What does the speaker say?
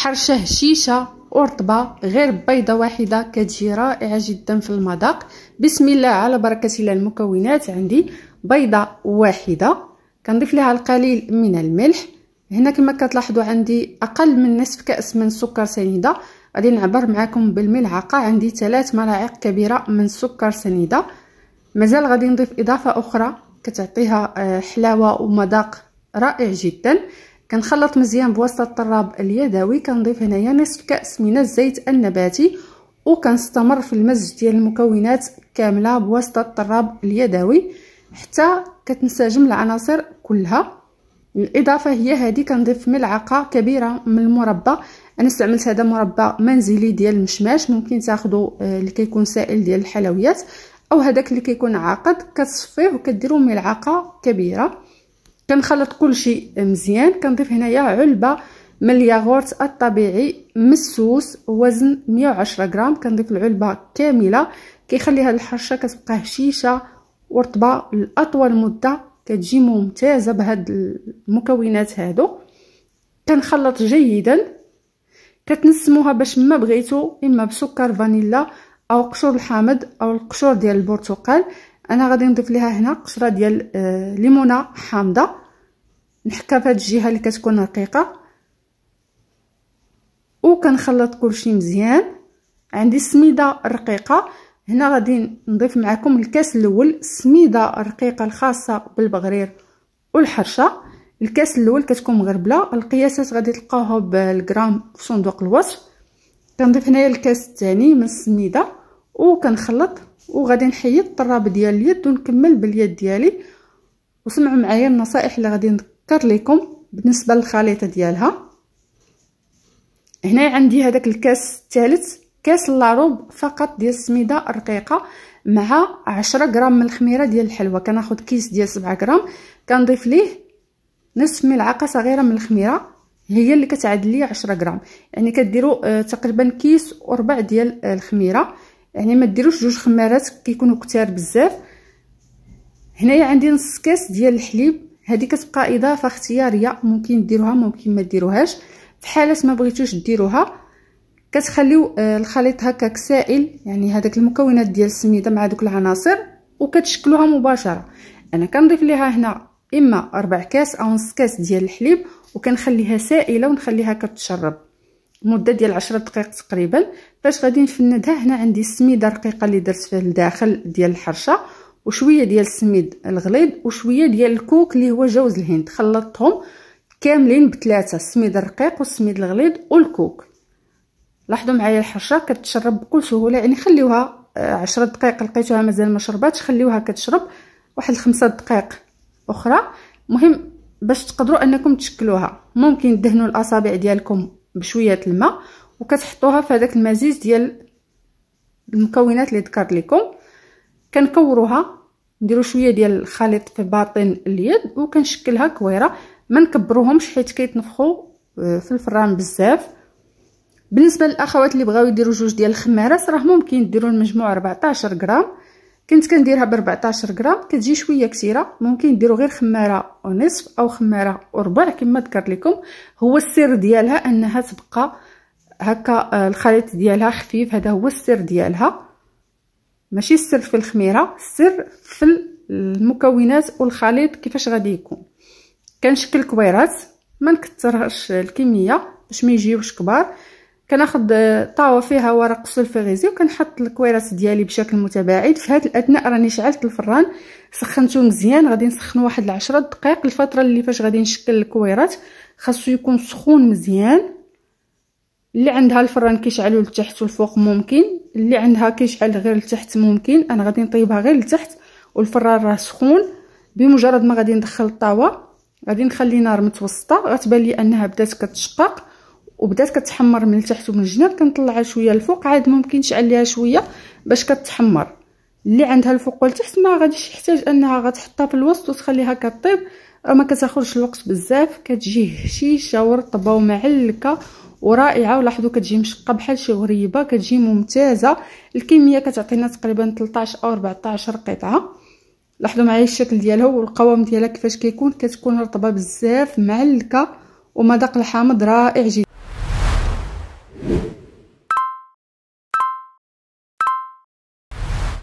حرشه هشيشه ورطبه غير بيضة واحدة كتجي رائعة جدا في المذاق. بسم الله على بركة الله المكونات. عندي بيضة واحدة كنضيف لها القليل من الملح. هنا كما كتلاحظوا عندي أقل من نصف كأس من السكر سنيدة. غادي نعبر معكم بالملعقة. عندي ثلاث ملاعق كبيرة من السكر سنيدة. مازال غادي نضيف إضافة أخرى كتعطيها آه، حلاوة ومذاق رائع جدا. كنخلط مزيان بواسطة الطراب اليدوي كنضيف هنايا نصف كأس من الزيت النباتي وكنستمر في المزج ديال المكونات كاملة بواسطة الطراب اليدوي حتى كتنسجم العناصر كلها. الإضافة هي هذه كنضيف ملعقة كبيرة من المربى. أنا استعملت هذا مربى منزلي ديال المشماش ممكن تاخذوا آه، اللي كيكون سائل ديال الحلويات أو هذاك اللي كيكون عاقد. كتصفيه وكديروا ملعقة كبيرة. كنخلط كلشي مزيان كنضيف هنايا علبة من الياغورت الطبيعي مسوس وزن 110 غرام كنضيف العلبة كاملة كيخلي هاد الحرشة كتبقى هشيشة ورطبة لأطول مدة كتجي ممتازة بهاد المكونات هادو. كنخلط جيدا كتنسموها باش ما بغيتو إما بسكر فانيلا أو قشور الحامض أو القشور ديال البرتقال. أنا غادي نضيف ليها هنا قشره ديال آه ليمونة حامضة. نحكها في الجهة اللي كتكون رقيقة. وكنخلط كلشي مزيان. عندي السميده الرقيقه هنا غادي نضيف معكم الكاس الأول. السميده الرقيقه الخاصة بالبغرير والحرشة. الكاس الأول كتكون مغربلة. القياسات غادي تلقاوها بالغرام في صندوق الوصف. كنضيف هنايا الكاس الثاني من السميدة. وكنخلط. وغادي نحيد الطراب ديال اليد ونكمل باليد ديالي. وسمعوا معايا النصائح اللي غادي نذكر لكم بالنسبة للخليطة ديالها. هنا عندي هذاك الكاس الثالث كاس لاروب فقط ديال السميدة الرقيقة مع عشرة غرام من الخميرة ديال الحلوى. كناخذ كيس ديال سبعة غرام كنضيف ليه نصف ملعقة صغيرة من الخميرة. هي اللي كتعادل لي 10 غرام. يعني كديروا آه تقريبا كيس وربع ديال آه الخميرة. يعني ما ديروش جوج خمارات كيكونوا كتار بزاف. هنايا عندي نص كاس ديال الحليب. هذه كتبقى إضافة اختيارية ممكن ديروها ممكن ما ديروهاش. في حاله ما بغيتوش ديروها. كتخليو آه الخليط هكاك سائل يعني هذاك المكونات ديال السميدة مع دوك العناصر وكتشكلوها مباشرة. أنا كنضيف ليها هنا إما ربع كاس أو نص كاس ديال الحليب وكنخليها سائلة ونخليها كتشرب. مدة ديال عشرة دقائق تقريبا فاش غادي نفندها هنا عندي السميده الرقيقه اللي درت فيها الداخل ديال الحرشة وشوية ديال السميد الغليظ وشوية ديال الكوك اللي هو جوز الهند. خلطتهم كاملين بثلاثة السميد الرقيق والسميد الغليظ والكوك. لاحظوا معايا الحرشة كتشرب بكل سهولة يعني خليوها آه، عشرة دقائق لقيتوها مازال ما شرباتش خليوها كتشرب واحد خمسة دقائق أخرى. مهم باش تقدروا أنكم تشكلوها. ممكن دهنوا الأصابع ديالكم بشوية الماء وكتحطوها في هذاك المزيج ديال المكونات اللي ذكرت لكم. كنكوروها نديروا شوية ديال الخليط في باطن اليد وكنشكلها كويرة. ما نكبروهمش حيت كيتنفخوا آه، في الفران بزاف. بالنسبة للأخوات اللي بغاو يديروا جوج ديال الخمارات راه ممكن ديروا المجموع 14 غرام. كنت كنديرها ب 14 غرام كتجي شوية كثيرة ممكن ديروا غير خمارة ونصف أو خمارة وربع كما ذكرت لكم. هو السر ديالها أنها تبقى هكا آه، الخليط ديالها خفيف هذا هو السر ديالها. ماشي السر في الخميرة السر في المكونات والخليط كيفاش غادي يكون. كنشكل كويرات ما نكثرش الكمية باش ما يجيوش كبار. كناخذ طاوة فيها ورق سلفغيزي وكنحط الكويرات ديالي بشكل متباعد. في هذا الأثناء راني شعلت الفران سخنته مزيان غادي نسخنو واحد العشرة دقائق. الفترة اللي فاش غادي نشكل الكويرات خاصو يكون سخون مزيان. اللي عندها الفران كيشعلو لتحت والفوق ممكن اللي عندها كيشعل غير لتحت ممكن. أنا غادي نطيبها غير لتحت والفران راه سخون. بمجرد ما غادي ندخل الطاوة غادي نخلي نار متوسطة. غتبان لي أنها بدات كتشقق. وبدات كتحمر من التحت ومن الجناب كنطلعها شوية الفوق عاد ممكن نشعل ليها شوية باش كتحمر. اللي عندها الفوق والتحت ما غاديش يحتاج أنها غتحطها في الوسط وتخليها كطيب. ما كتاخذش الوقت بزاف كتجي هشيشة ورطبة ومعلكة ورائعة. ولاحظوا كتجي مشقة بحال شي غريبة كتجي ممتازة. الكمية كتعطينا تقريبا 13 أو 14 قطعه لاحظوا معايا الشكل ديالها والقوام ديالها كيفاش كيكون. كتكون رطبة بزاف معلكة ومذاق الحامض رائع جدا.